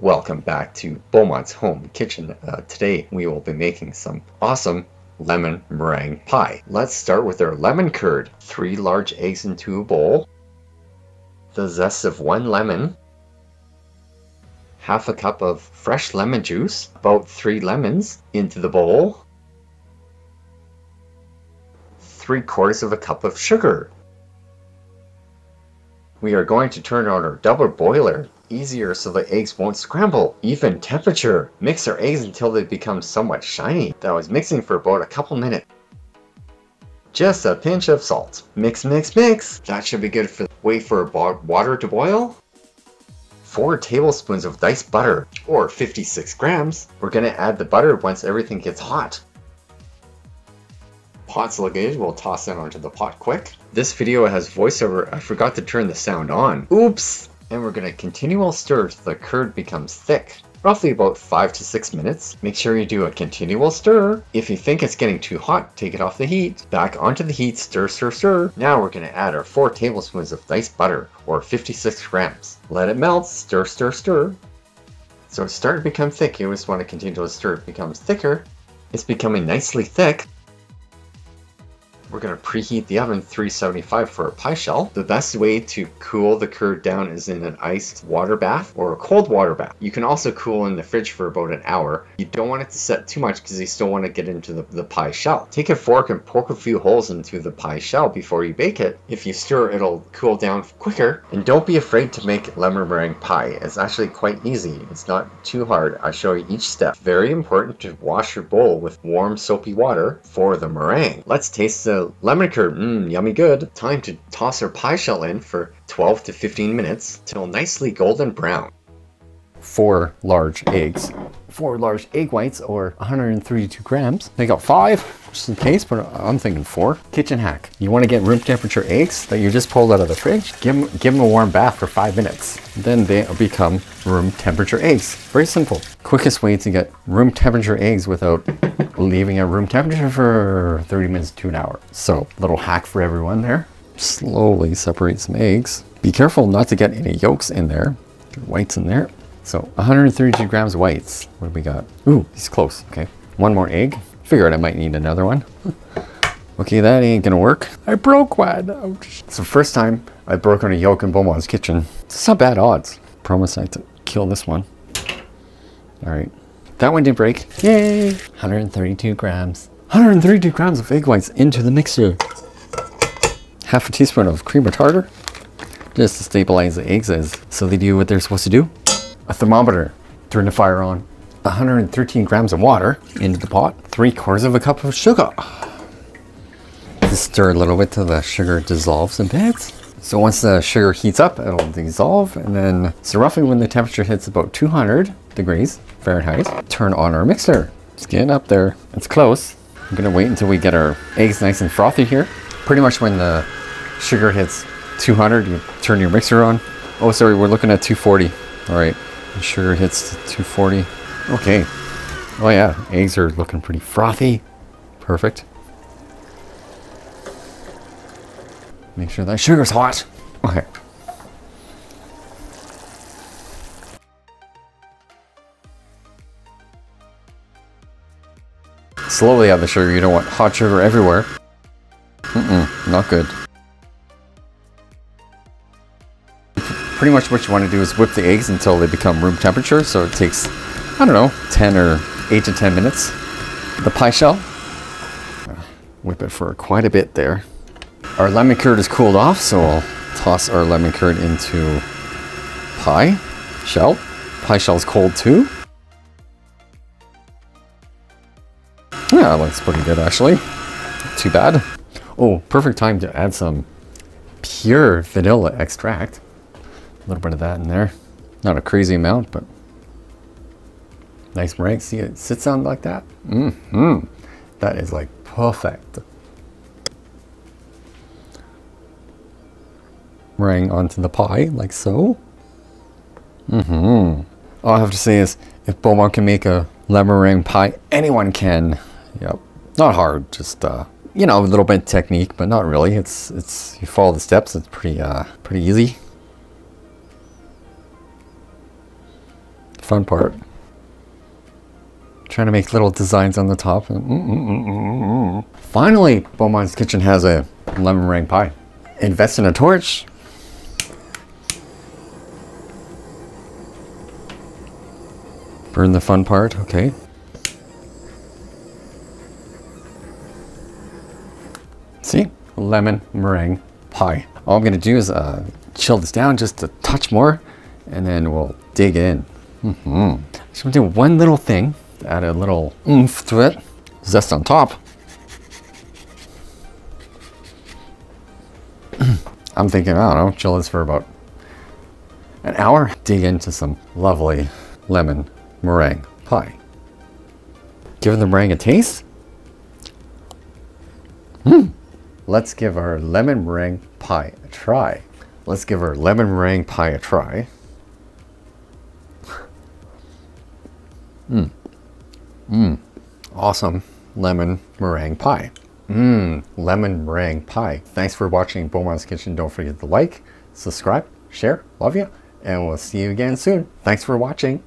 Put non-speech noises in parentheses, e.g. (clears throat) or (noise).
Welcome back to Beaumont's Home Kitchen. Uh, today we will be making some awesome lemon meringue pie. Let's start with our lemon curd. Three large eggs into a bowl. The zest of one lemon. Half a cup of fresh lemon juice, about three lemons, into the bowl. Three quarters of a cup of sugar. We are going to turn on our double boiler easier so the eggs won't scramble. Even temperature. Mix our eggs until they become somewhat shiny. That was mixing for about a couple minutes. Just a pinch of salt. Mix, mix, mix. That should be good for wait for water to boil. 4 tablespoons of diced butter, or 56 grams. We're to add the butter once everything gets hot. Pot's good, we'll toss that onto the pot quick. This video has voiceover, I forgot to turn the sound on. Oops! And we're going to continual stir till the curd becomes thick. Roughly about 5 to 6 minutes. Make sure you do a continual stir. If you think it's getting too hot, take it off the heat. Back onto the heat, stir, stir, stir. Now we're going to add our 4 tablespoons of diced butter, or 56 grams. Let it melt, stir, stir, stir. So it's starting to become thick. You always want to continue to stir. It becomes thicker. It's becoming nicely thick. We're going to preheat the oven 375 for a pie shell. The best way to cool the curd down is in an iced water bath or a cold water bath. You can also cool in the fridge for about an hour. You don't want it to set too much because you still want to get into the, the pie shell. Take a fork and poke a few holes into the pie shell before you bake it. If you stir, it'll cool down quicker. And don't be afraid to make lemon meringue pie. It's actually quite easy. It's not too hard. I show you each step. Very important to wash your bowl with warm soapy water for the meringue. Let's taste the lemon curd, mmm, yummy good. Time to toss our pie shell in for 12 to 15 minutes till nicely golden brown. Four large eggs. Four large egg whites or 132 grams. They got five, just in case, but I'm thinking four. Kitchen hack. You want to get room temperature eggs that you just pulled out of the fridge? Give them, give them a warm bath for five minutes. Then they become room temperature eggs. Very simple. Quickest way to get room temperature eggs without leaving at room temperature for 30 minutes to an hour. So little hack for everyone there. Slowly separate some eggs. Be careful not to get any yolks in there. Whites in there. So 132 grams of whites. What do we got? Ooh, he's close. Okay. One more egg. Figured I might need another one. okay, that ain't gonna work. I broke one. Ouch. It's the first time I broke on a yolk in Beaumont's kitchen. It's not bad odds. Promise I to kill this one. All right. That one didn't break. Yay! 132 grams. 132 grams of egg whites into the mixer. Half a teaspoon of cream or tartar. Just to stabilize the eggs as so they do what they're supposed to do a thermometer, turn the fire on, 113 grams of water into the pot, three quarters of a cup of sugar. Just stir a little bit till the sugar dissolves a bit. So once the sugar heats up, it'll dissolve, and then, so roughly when the temperature hits about 200 degrees Fahrenheit, turn on our mixer. It's getting up there. It's close. I'm gonna wait until we get our eggs nice and frothy here. Pretty much when the sugar hits 200, you turn your mixer on. Oh, sorry, we're looking at 240. All right. The sugar hits 240. Okay. Oh yeah, eggs are looking pretty frothy. Perfect. Make sure that sugar's hot. Okay. Slowly add the sugar. You don't want hot sugar everywhere. Mm-mm, not good. pretty much what you want to do is whip the eggs until they become room temperature. So it takes, I don't know, 10 or 8 to 10 minutes. The pie shell, whip it for quite a bit there. Our lemon curd is cooled off, so I'll toss our lemon curd into pie shell. Pie shell is cold too. Yeah, looks pretty good actually. too bad. Oh, perfect time to add some pure vanilla extract. A little bit of that in there. Not a crazy amount, but nice meringue. See it sits on like that? Mm-hmm. That is like perfect. Meringue onto the pie, like so. Mm-hmm. All I have to say is, if Beaumont can make a lemon meringue pie, anyone can. Yep. Not hard, just uh, you know, a little bit technique, but not really. It's it's you follow the steps. It's pretty uh pretty easy. fun part. Trying to make little designs on the top. Mm -mm -mm Finally, Beaumont's Kitchen has a lemon meringue pie. Invest in a torch. Burn the fun part, okay. See? Lemon meringue pie. All I'm gonna do is uh, chill this down just a touch more and then we'll dig in. Mm -hmm. Just gonna do one little thing, add a little oomph to it. Zest on top. (clears throat) I'm thinking, I don't know, chill this for about an hour. Dig into some lovely lemon meringue pie. Give the meringue a taste. Hmm. Let's give our lemon meringue pie a try. Let's give our lemon meringue pie a try. Mmm. Mmm. Awesome lemon meringue pie. Mmm. Lemon meringue pie. Thanks for watching Beaumont's Kitchen. Don't forget to like, subscribe, share. Love you. And we'll see you again soon. Thanks for watching.